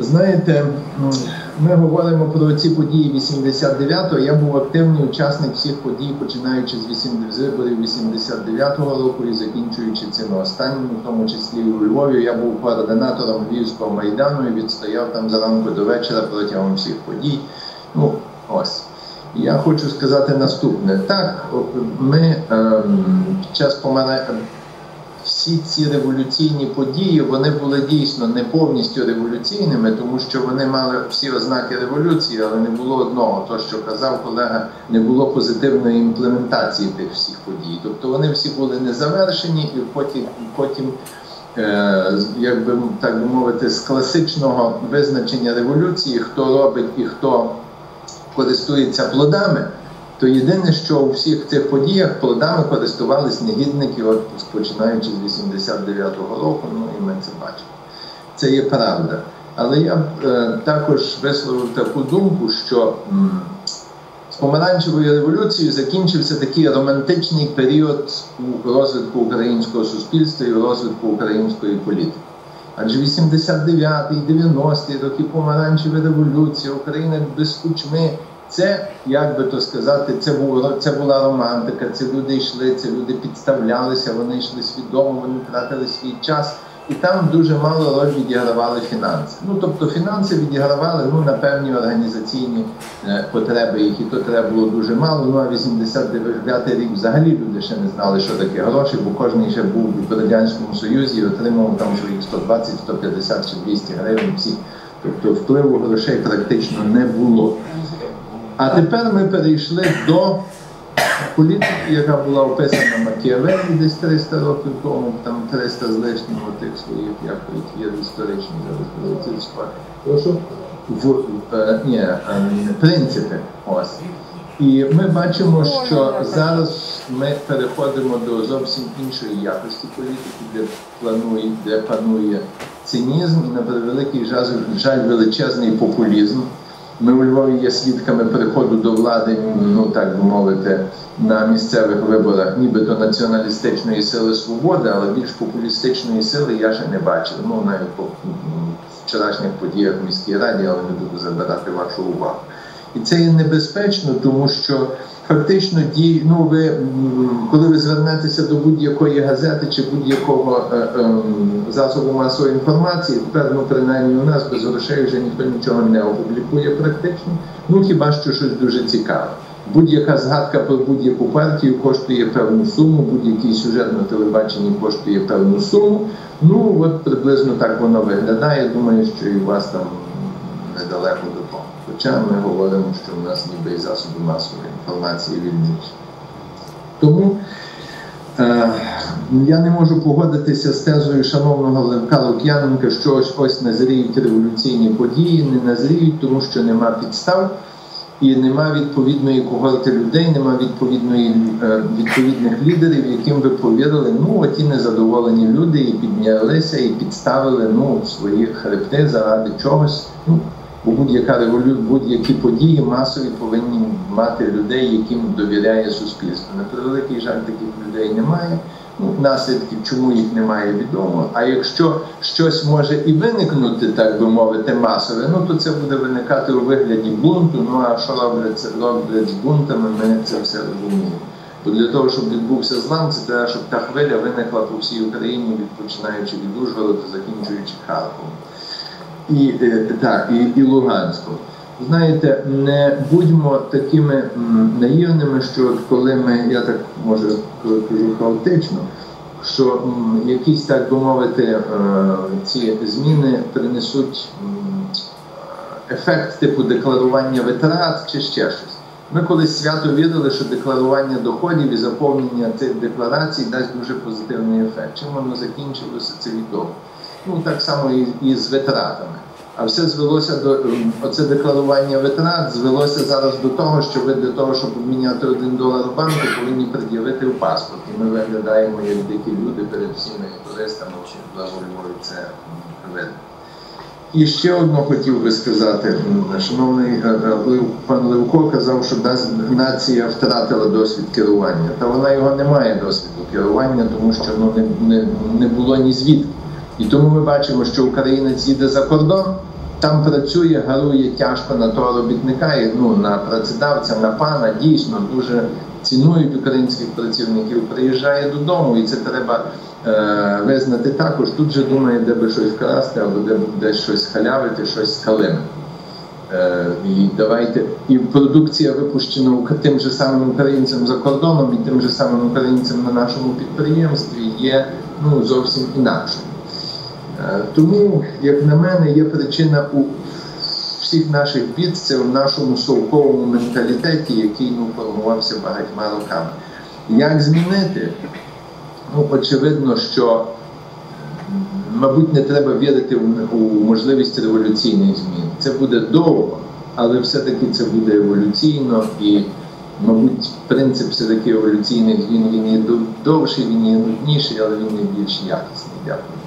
Знаєте, ми говоримо про ці події 89-го. Я був активний учасник всіх подій, починаючи з 80 виборів 89-го року і закінчуючи цими останніми, в тому числі у Львові. Я був координатором Львівського майдану і відстояв там зранку до вечора протягом всіх подій. Ну, ось. Я хочу сказати наступне: так, ми ем, час помирання всі ці революційні події вони були дійсно не повністю революційними, тому що вони мали всі ознаки революції, але не було одного. То, що казав колега, не було позитивної імплементації тих всіх подій. Тобто вони всі були не завершені, і потім потім. Е, як би так би мовити, з класичного визначення революції, хто робить і хто користується плодами, то єдине, що у всіх цих подіях плодами користувались негідники, от починаючи з 89-го року, ну і ми це бачимо. Це є правда. Але я е, також висловив таку думку, що м, з помаранчевою революцією закінчився такий романтичний період у розвитку українського суспільства і у розвитку української політики. Адже 89-й, 90-й роки помаранчевої революції, Україна без кучми. Це, як би то сказати, це було це була романтика. Це люди йшли, це люди підставлялися, вони йшли свідомо, вони тратили свій час, і там дуже мало роль відігравали фінанси. Ну тобто фінанси відігравали ну на певні організаційні е, потреби, їх і то треба було дуже мало. Ну а 89 рік взагалі люди ще не знали, що таке гроші, бо кожен ще був в радянському союзі і отримав там своїх 120, 150 чи 200 гривень. Всі тобто впливу грошей практично не було. А тепер ми перейшли до політики, яка була описана Макіавелі десь 300 років тому, там 300 з лишнім тих своїх, як є історичні зараз Прошу в е, ні, е, принципи. Ось. І ми бачимо, що зараз ми переходимо до зовсім іншої якості політики, де планує, де панує цинізм і на превеликий жаль величезний популізм. Ми у Львові є свідками приходу до влади, ну так би мовити, на місцевих виборах, нібито націоналістичної сили свободи, але більш популістичної сили я ще не бачив. Ну навіть по вчорашніх подіях в міській раді, але не буду забирати вашу увагу. І це є небезпечно, тому що фактично дій, ну ви коли ви звернетеся до будь-якої газети чи будь-якого е, е, засобу масової інформації, тепер ну принаймні у нас без грошей вже ніхто нічого не опублікує практично. Ну хіба що щось дуже цікаве. Будь-яка згадка про будь-яку партію коштує певну суму, будь-який сюжет на телебаченні коштує певну суму. Ну от приблизно так воно виглядає. Думаю, що і у вас там недалеко до. Хоча ми говоримо, що в нас ніби і засоби масової інформації вільніші. Тому е, я не можу погодитися з тезою шановного Левка Лук'яненка, що ось ось назріють революційні події, не назріють, тому що нема підстав і нема відповідної когорти людей, нема відповідної е, відповідних лідерів, яким ви повірили, ну оті незадоволені люди і піднялися, і підставили ну, свої хребти заради чогось. Ну, Бо будь-яка революція, будь-які події масові повинні мати людей, яким довіряє суспільство. На превеликий жаль, таких людей немає. Ну, наслідків, чому їх немає, відомо. А якщо щось може і виникнути, так би мовити, масове, ну то це буде виникати у вигляді бунту. Ну а що роблять роблять з бунтами, ми це все розуміємо. Бо для того, щоб відбувся злам, це треба, щоб та хвиля виникла по всій Україні, починаючи від Ужгорода, закінчуючи Харковом і е, так, і, і Луганську. Знаєте, не будьмо такими наївними, що коли ми, я так може кажу хаотично, що якісь, так би мовити, е, ці зміни принесуть ефект типу декларування витрат чи ще щось. Ми колись свято вірили, що декларування доходів і заповнення цих декларацій дасть дуже позитивний ефект. Чим воно закінчилося, це відомо. Ну так само і, і з витратами. А все звелося до ем, оце декларування витрат, звелося зараз до того, що ви для того, щоб обміняти один долар в банку, повинні пред'явити в паспорт. І ми виглядаємо як дикі люди перед всіми туристами, чи благоволюють це видно. І ще одно хотів би сказати, шановний е, е, пан Левко казав, що нація втратила досвід керування. Та вона його не має досвіду керування, тому що ну, не, не, не було ні звідки. І тому ми бачимо, що українець їде за кордон, там працює, гарує тяжко на того робітника, і, ну, на працедавця, на пана, дійсно дуже цінують українських працівників, приїжджає додому, і це треба е, визнати також. Тут же думає, де би щось вкрасти, або де десь щось халявити, щось скалити. Е, І давайте і продукція випущена тим же самим українцям за кордоном і тим же самим українцям на нашому підприємстві є ну, зовсім інакшою. Е, Тому, як на мене, є причина у всіх наших бід це в нашому совковому менталітеті, який ну, формувався багатьма роками. Як змінити? Ну, очевидно, що мабуть, не треба вірити у можливість революційних змін. Це буде довго, але все-таки це буде еволюційно і, мабуть, принцип все-таки еволюційних змін він є довший, він є нудніший, але він є більш якісний. Дякую.